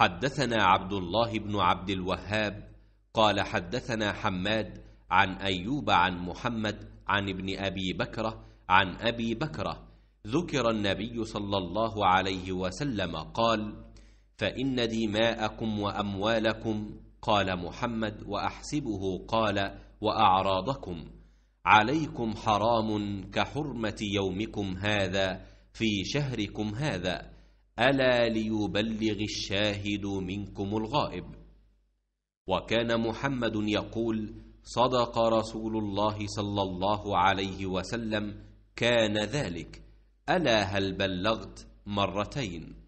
حدثنا عبد الله بن عبد الوهاب قال حدثنا حماد عن أيوب عن محمد عن ابن أبي بكرة عن أبي بكرة. ذكر النبي صلى الله عليه وسلم قال فإن دماءكم واموالكم قال محمد واحسبه قال واعراضكم عليكم حرام كحرمة يومكم هذا في شهركم هذا ألا ليبلغ الشاهد منكم الغائب. وكان محمد يقول صدق رسول الله صلى الله عليه وسلم كان ذلك. ألا هل بلغت مرتين؟